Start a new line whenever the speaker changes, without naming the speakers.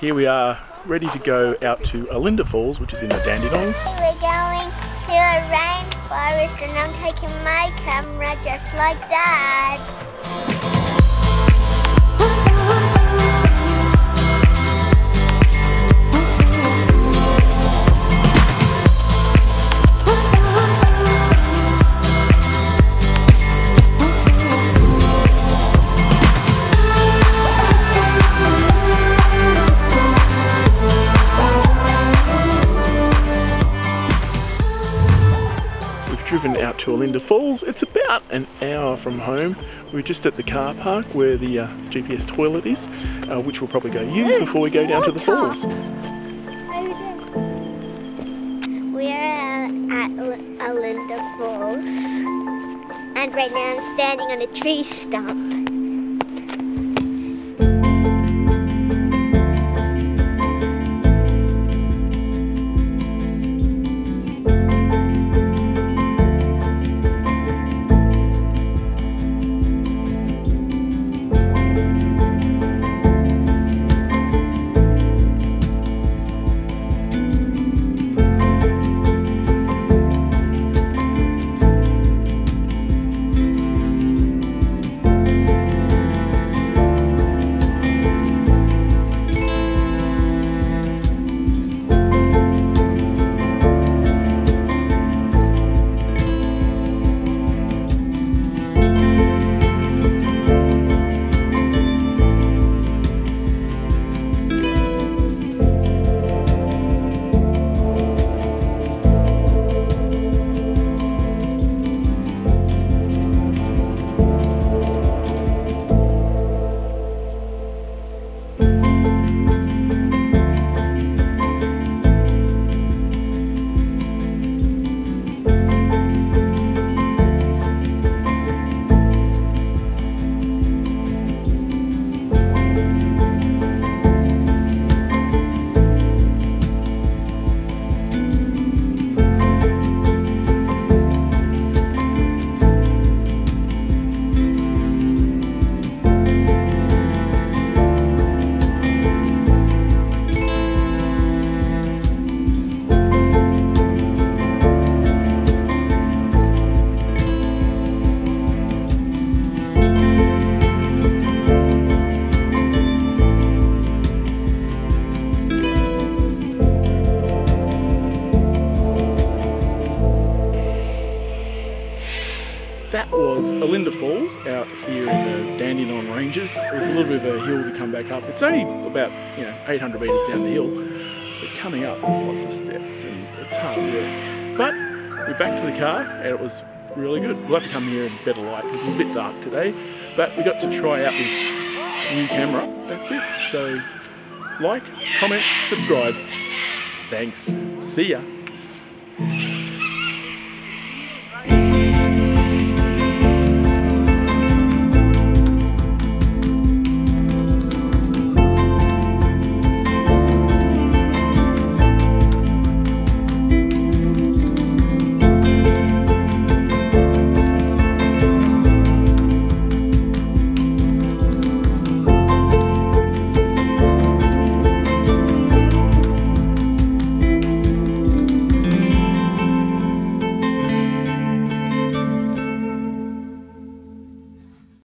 Here we are, ready to go out to Olinda Falls, which is in the Dandenongs.
We're going to a rainforest and I'm taking my camera just like Dad.
Driven out to Olinda Falls. It's about an hour from home. We're just at the car park where the uh, GPS toilet is, uh, which we'll probably go use before we go down to the falls. How are you doing?
We're at Olinda Falls. And right now I'm standing on a tree stump.
That was Olinda Falls out here in the Dandenong Ranges. There's a little bit of a hill to come back up. It's only about you know 800 metres down the hill, but coming up there's lots of steps and it's hard work. But we're back to the car and it was really good. We'll have to come here in better light because it's a bit dark today. But we got to try out this new camera. That's it. So like, comment, subscribe. Thanks. See ya.